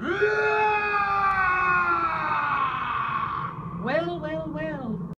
Well, well, well.